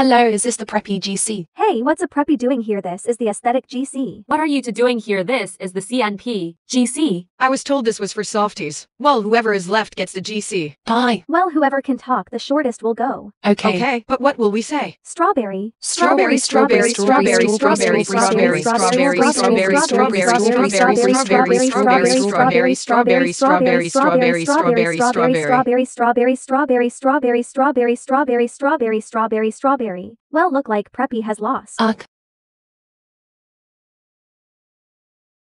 Hello, is this the Preppy GC? Hey, what's a preppy doing here? This is the aesthetic GC. What are you two doing here? This is the CNP. GC. I was told this was for softies. Well, whoever is left gets the GC. Bye. Well, whoever can talk the shortest will go. Okay. Okay, but what will we say? Strawberry. Strawberry, strawberry, strawberry, strawberry, strawberry, strawberry, strawberry, strawberry, strawberry, strawberry, strawberry, strawberry, strawberry, strawberry, strawberry, strawberry, strawberry. strawberry, strawberry, strawberry, strawberry, strawberry, strawberry, strawberry, strawberry, strawberry. Well, look like Preppy has lost. Ugh.